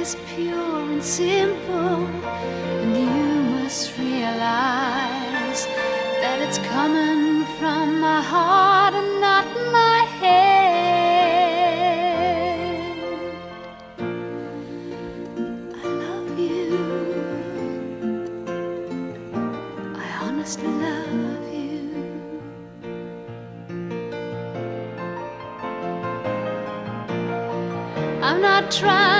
is pure and simple, and you must realize that it's coming from my heart and not my head. I love you. I honestly love you. I'm not trying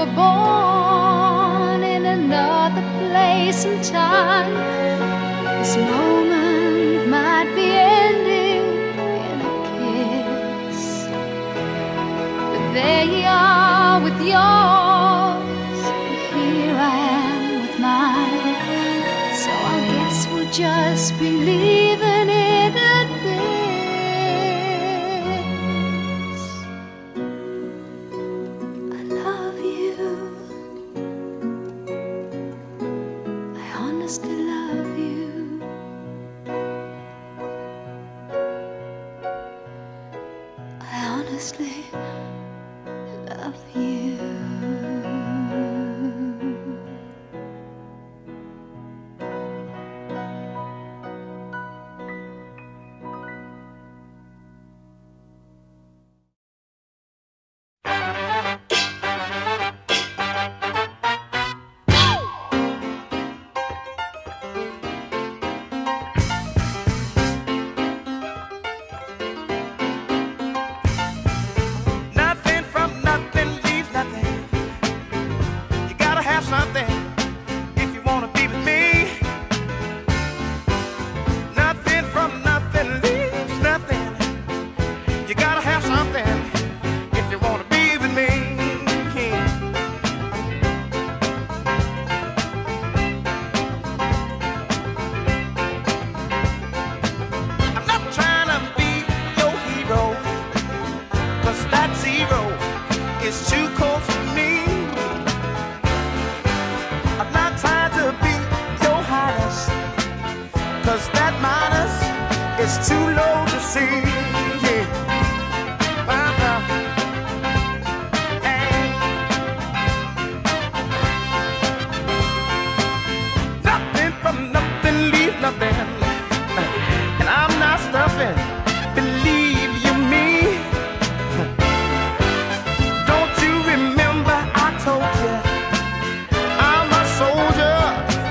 were born in another place and time. This moment might be ending in a kiss. But there you are with yours, and here I am with mine. So I guess we'll just believe.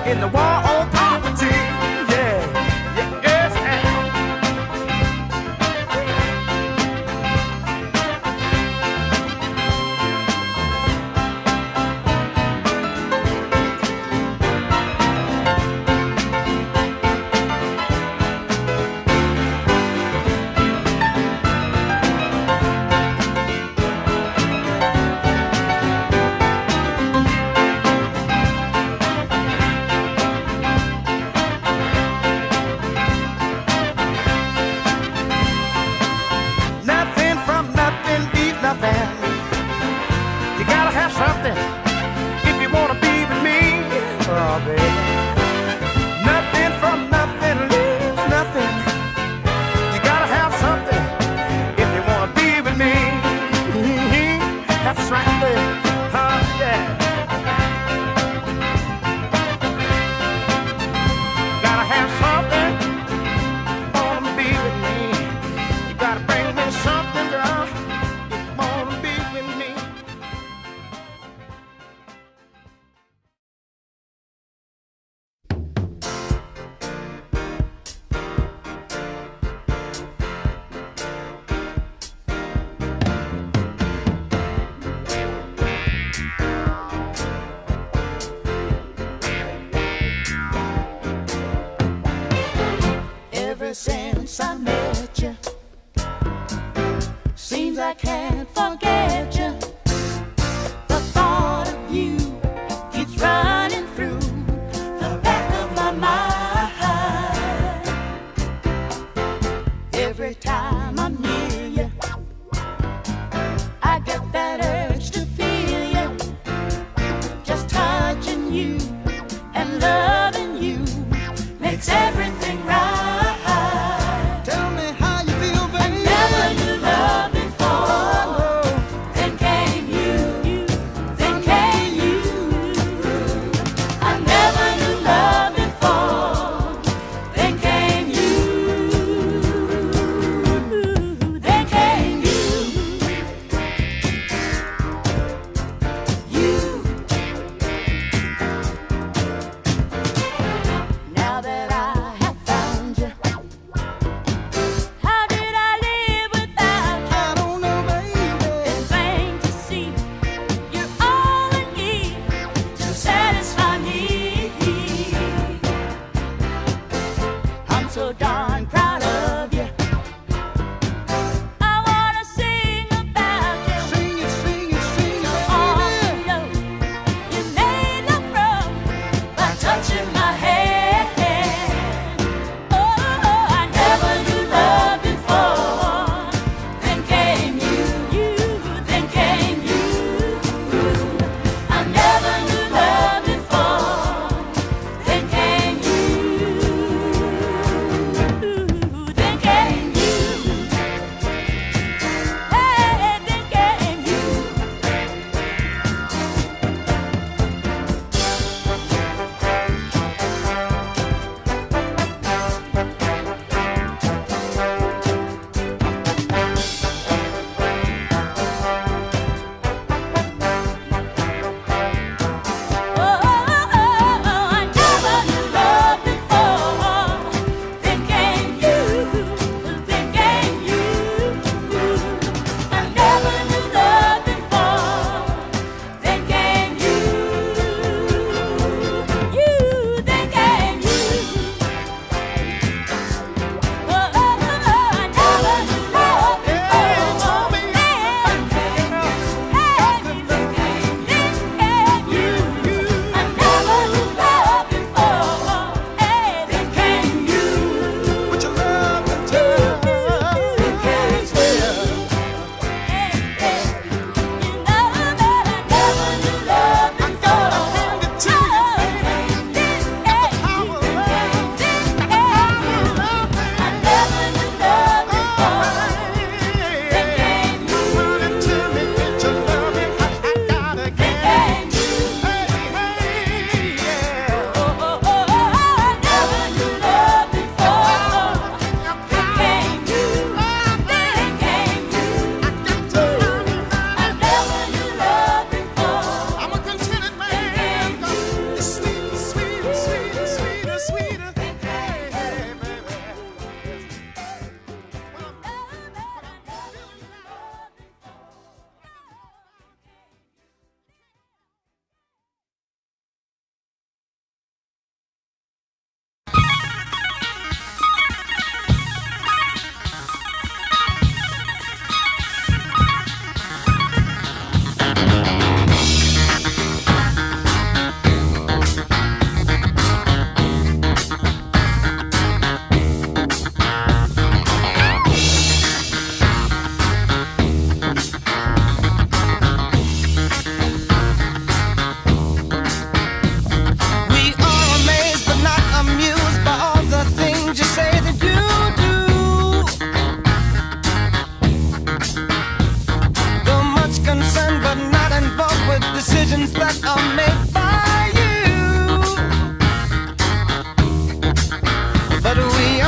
in the war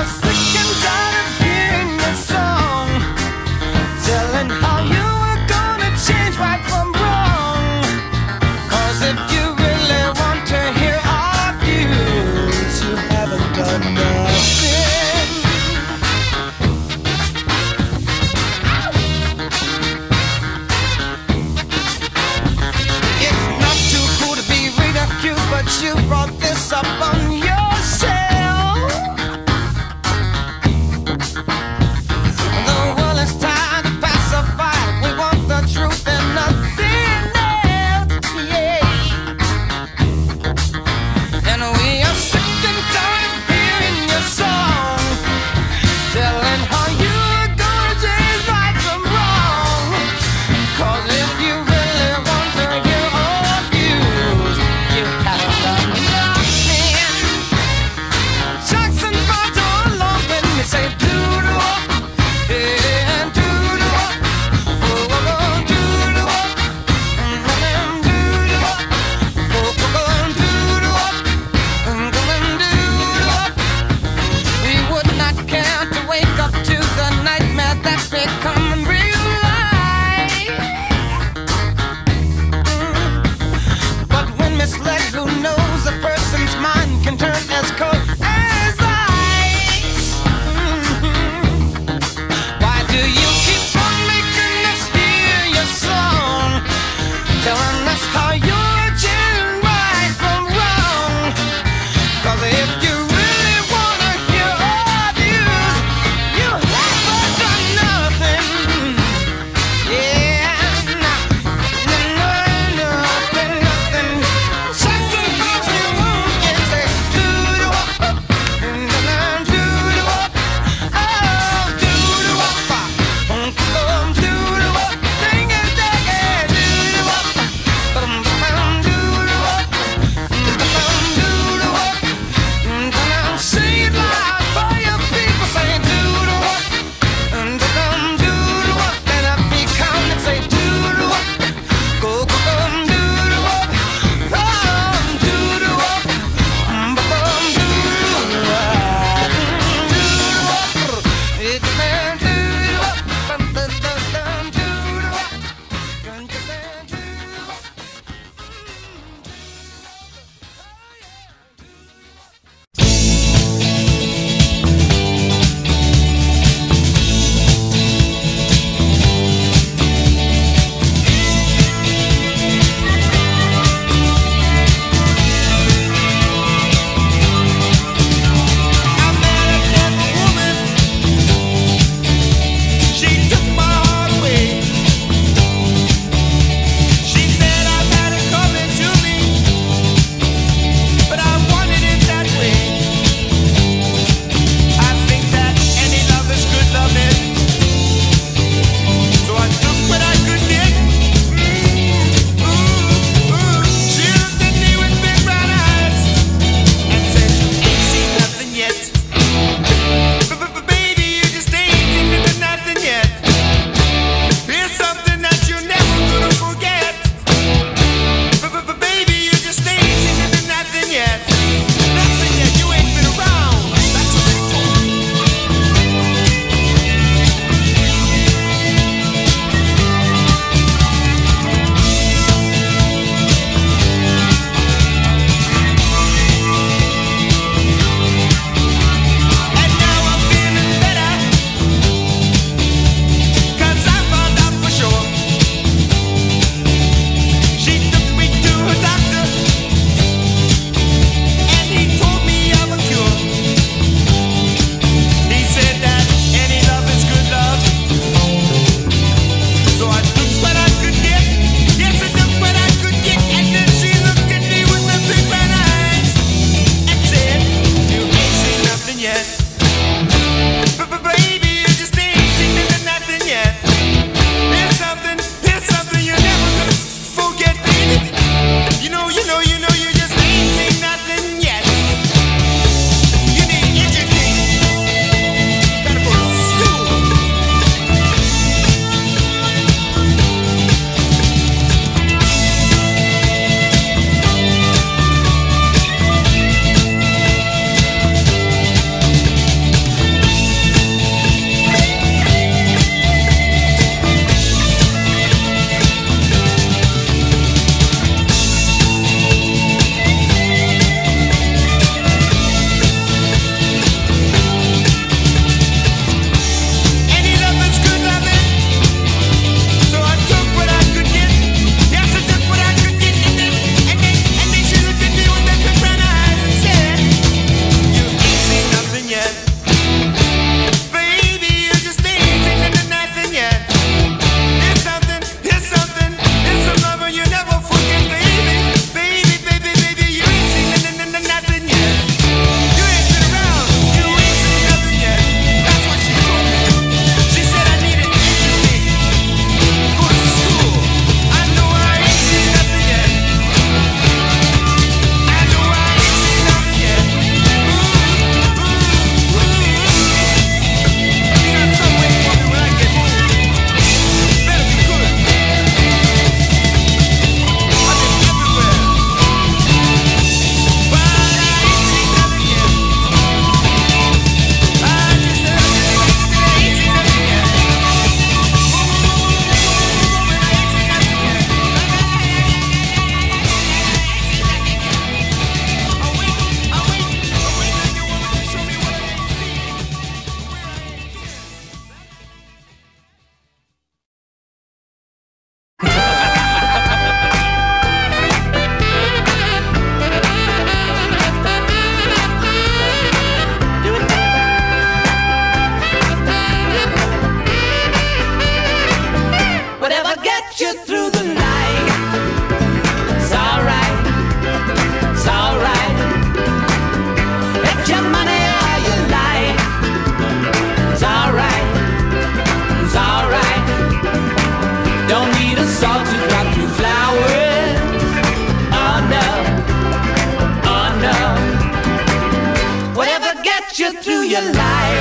sick and tired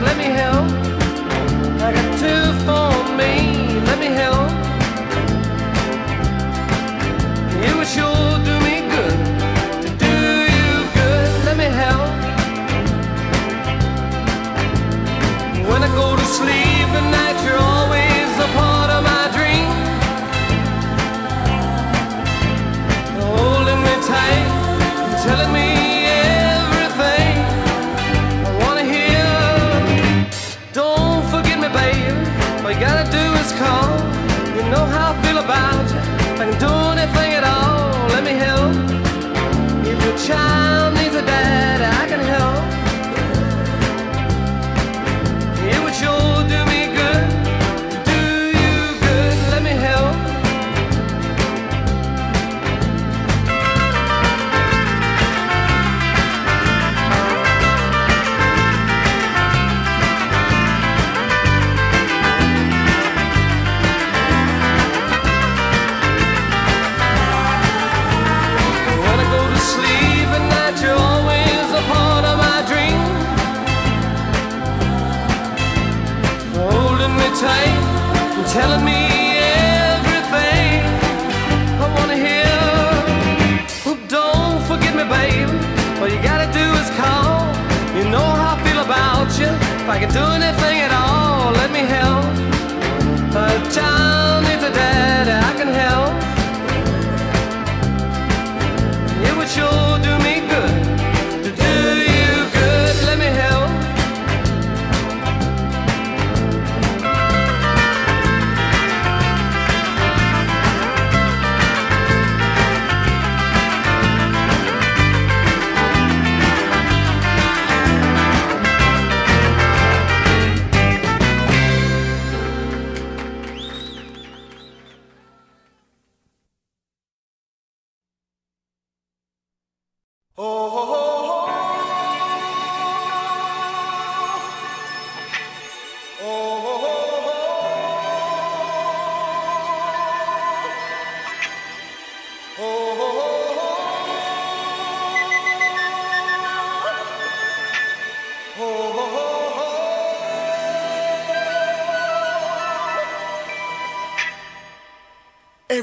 Let me help. I got two for me. Let me help. time.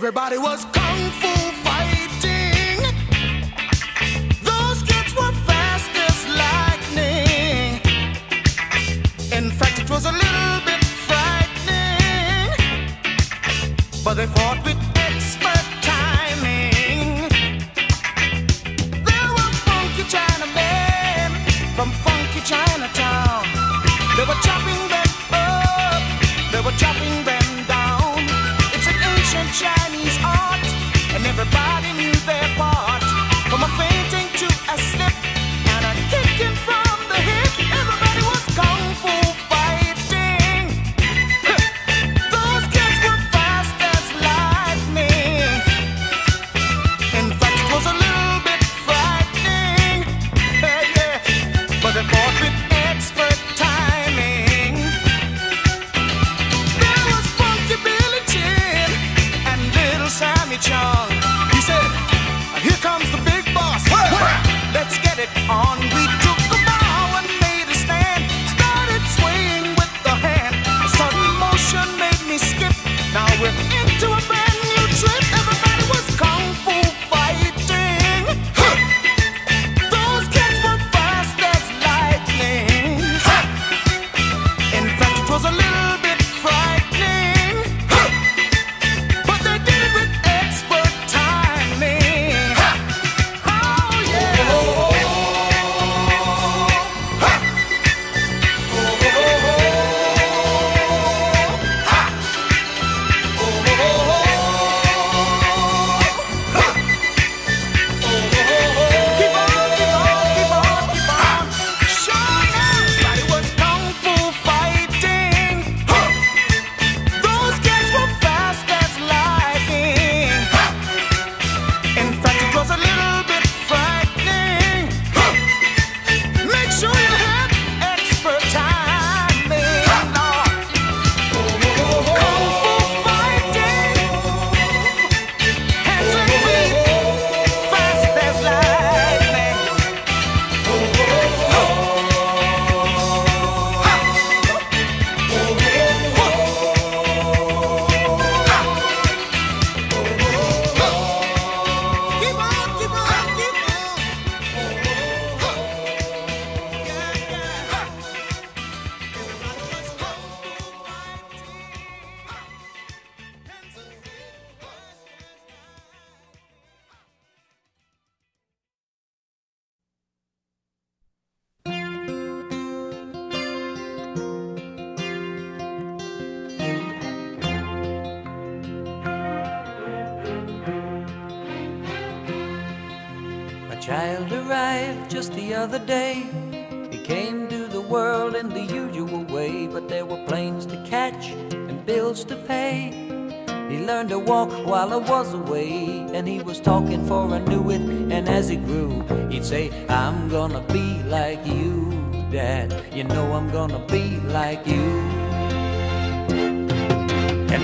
Everybody was kung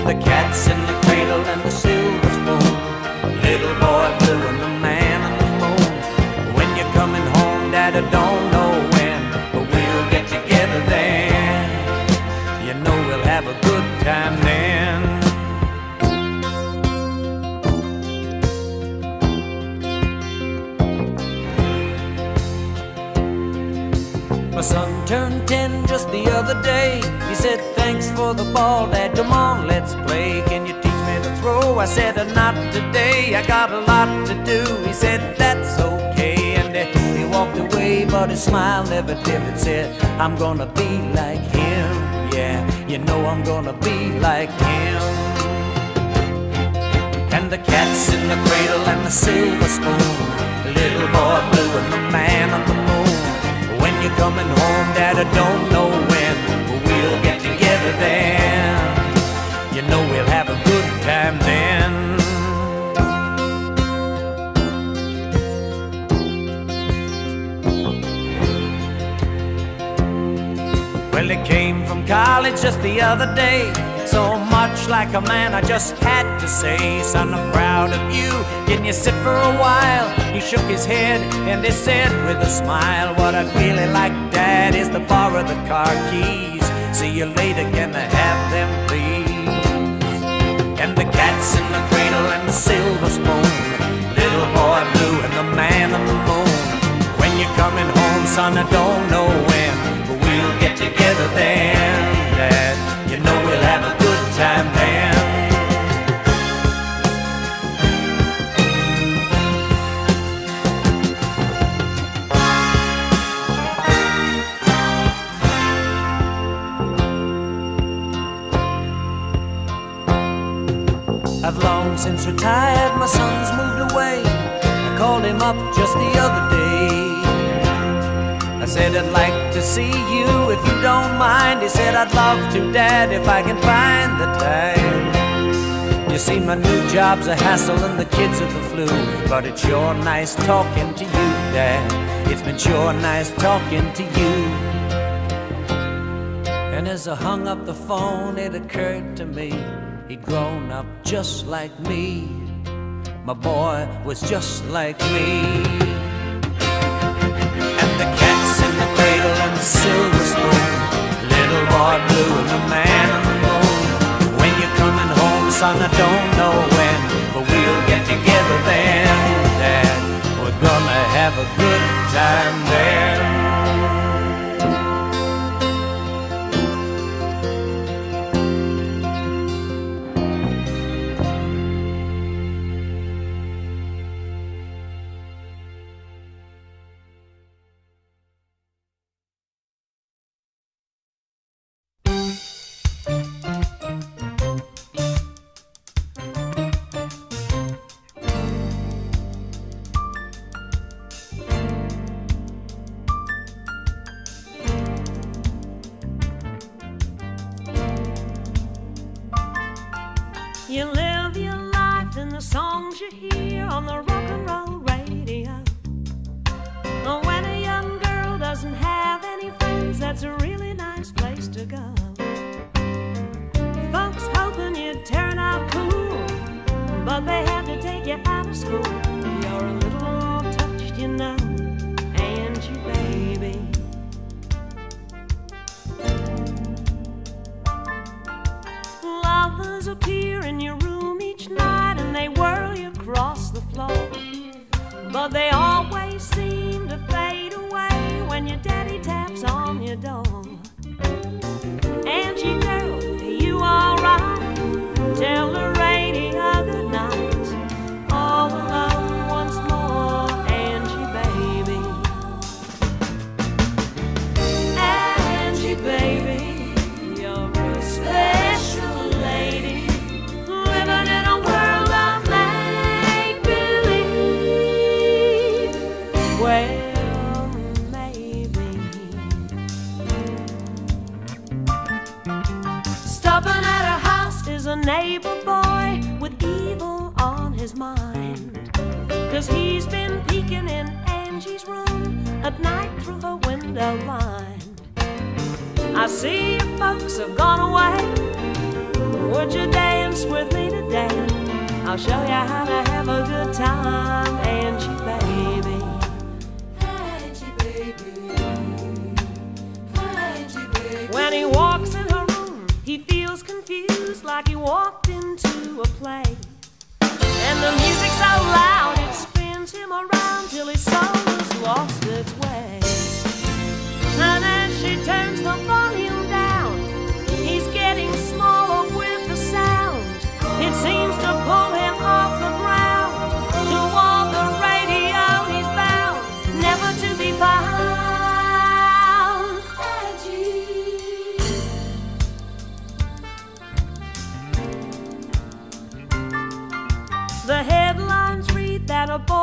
The cat's in the cradle and the silver spoon. Little boy blue and the man on the moon. When you're coming home, Dad, I don't know when, but we'll get together then. You know we'll have a good time then. My son turned 10 just the other day. He said, Thanks for the ball, Dad. Tomorrow I said, not today, I got a lot to do. He said, that's okay. And he walked away, but his smile never dimmed. Said, I'm gonna be like him, yeah. You know I'm gonna be like him. And the cat's in the cradle and the silver spoon. Little boy blue and the man on the moon. When you're coming home, Dad, I don't know when, but we'll get together then. Sides just the other day. So much like a man, I just had to say, Son, I'm proud of you. Can you sit for a while? He shook his head and he said with a smile, What I'd really like, Dad, is to borrow the car keys. See you later, can I have them, please? And the cat's in the cradle and the silver spoon. Little boy blue and the man on the moon. When you're coming home, son, I don't know when, together then, Dad. You know we'll have a good time then. I've long since retired, my son's moved away. I called him up just the other day. Said, I'd like to see you if you don't mind. He said, I'd love to, Dad, if I can find the time. You see, my new job's a hassle and the kids are the flu. But it's sure nice talking to you, Dad. It's been sure nice talking to you. And as I hung up the phone, it occurred to me he'd grown up just like me. My boy was just like me. Cradle and the silver spoon. Little boy blue and the man on the moon. When you're coming home, son, I don't know when, but we'll get together then, Dad. We're gonna have a good time then. They had to take you out of school. Cause he's been peeking in Angie's room at night through her window blind. I see your folks have gone away. Would you dance with me today? I'll show you how to have a good time, Angie, baby. Angie baby. Angie baby. When he walks in her room, he feels confused like he walked into a play.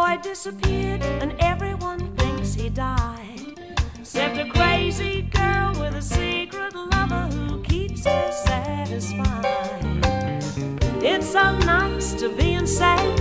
Boy disappeared and everyone thinks he died. Except a crazy girl with a secret lover who keeps her satisfied. It's so nice to be inside